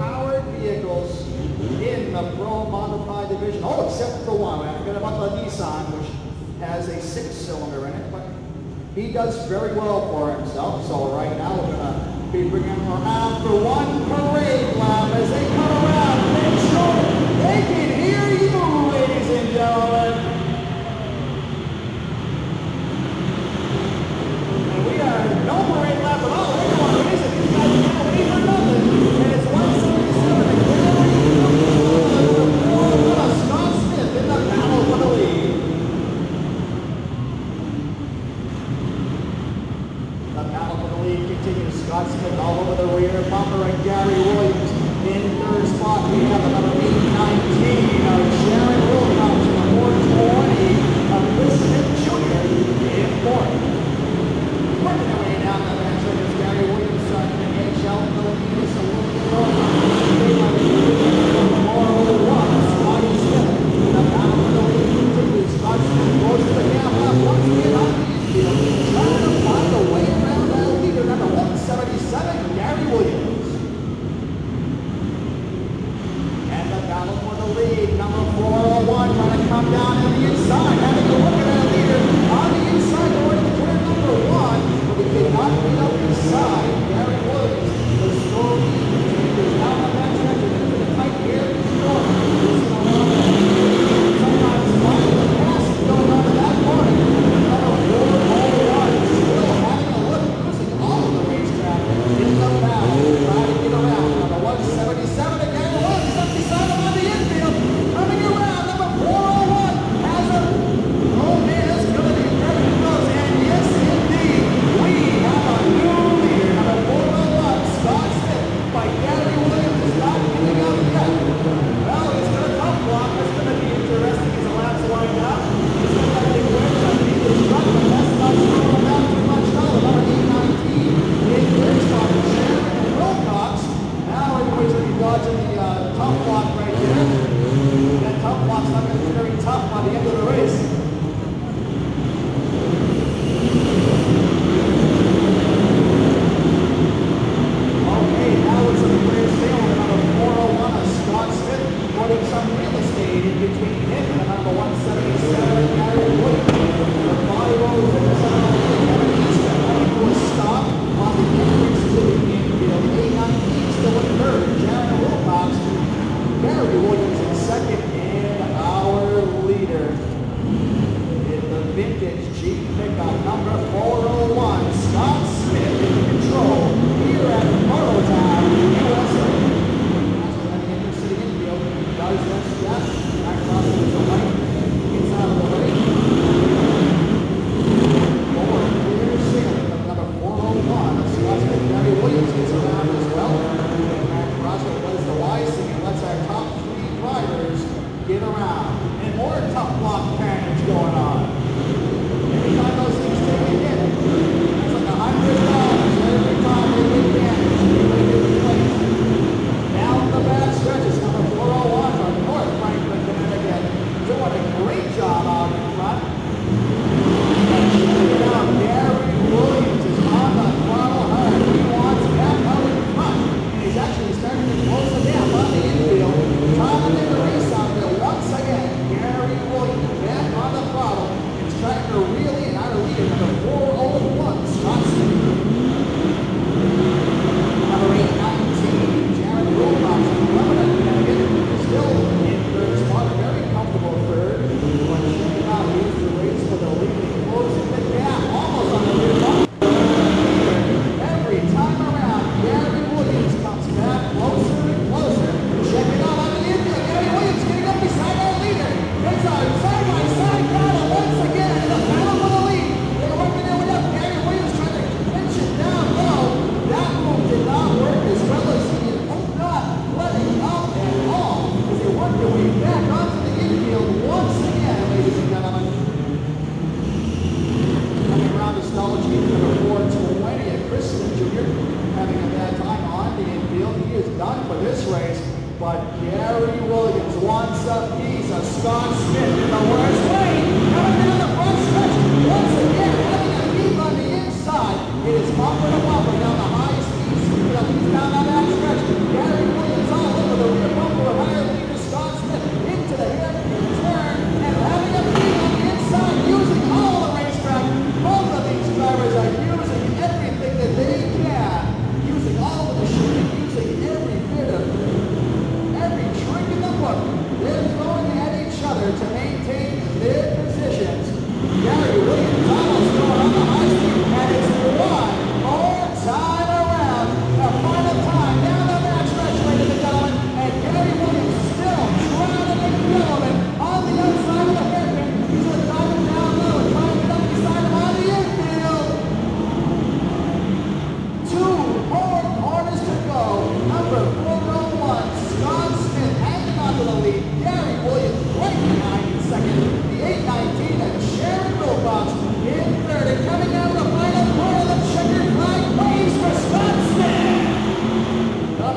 powered vehicles in the Pro Modified division, all except for one. I forget about the Nissan, which has a six-cylinder in it, but he does very well for himself. So right now we're going to be bringing him around for ఏదో మన Thank you. Gary Williams, wants a piece of Scott Smith in the worst way.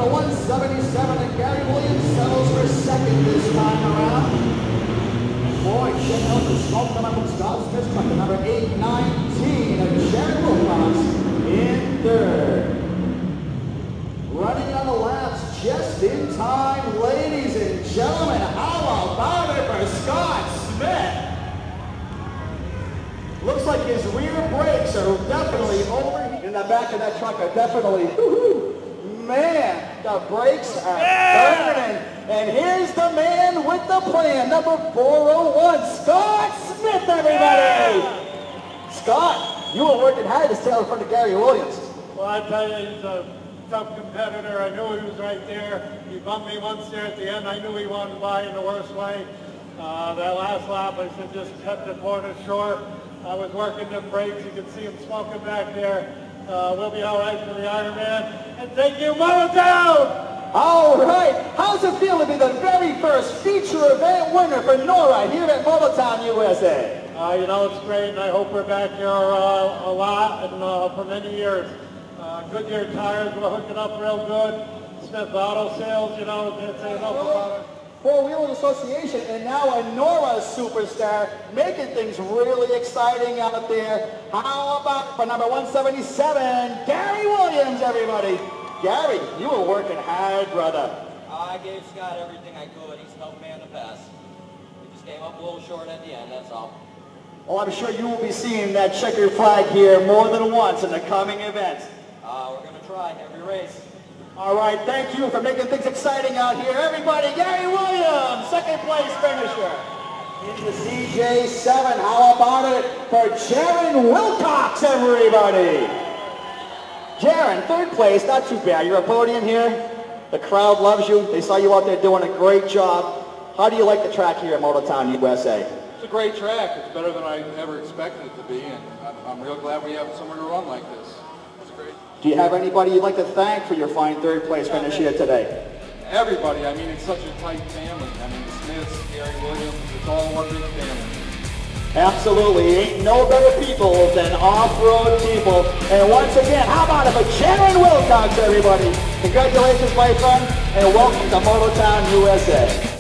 number 177, and Gary Williams settles for second this time around. Boy, check out the smoke coming from Scott's district, the number 819 of Jaren Wilcox in third. Running on the laps just in time, ladies and gentlemen, how about it for Scott Smith? Looks like his rear brakes are definitely over in the back of that truck are definitely man, the brakes are yeah. burning. And here's the man with the plan, number 401, Scott Smith, everybody. Yeah. Scott, you were working hard to stay in front of Gary Williams. Well, I tell you, he's a tough competitor. I knew he was right there. He bumped me once there at the end. I knew he wanted to buy in the worst way. Uh, that last lap, I said, just cut the corner short. I was working the brakes. You can see him smoking back there. Uh, we'll be all right for the Ironman. And thank you, Motown! All right. How's it feel to be the very first feature event winner for NORRA here at Mototown, USA? Uh, you know, it's great, and I hope we're back here uh, a lot and uh, for many years. Uh, Goodyear tires, we're hooking up real good. Smith Auto Sales, you know, can't say enough about it. Four Wheelers Association, and now a NORRA superstar, making things really exciting out there. How about for number 177, Gary Williams, everybody? Gary, you were working hard, brother. I gave Scott everything I could. He's helped me in the past. We just came up a little short at the end, that's all. Well, I'm sure you will be seeing that checkered flag here more than once in the coming events. Uh, we're going to try every race. All right, thank you for making things exciting out here. Everybody, Gary Williams, second place finisher. In the CJ7, how about it for Jaren Wilcox, everybody? Jaren, third place, not too bad. You're a podium here. The crowd loves you. They saw you out there doing a great job. How do you like the track here at Mototown, USA? It's a great track. It's better than I ever expected it to be, and I'm real glad we have somewhere to run like this. Do you have anybody you'd like to thank for your fine third place finish here today? Everybody. I mean, it's such a tight family. I mean, the Smiths, Gary Williams, it's all one big family. Absolutely. Ain't no better people than off-road people. And once again, how about it for Jaren Wilcox, everybody? Congratulations, my friend, and welcome to Mototown, USA.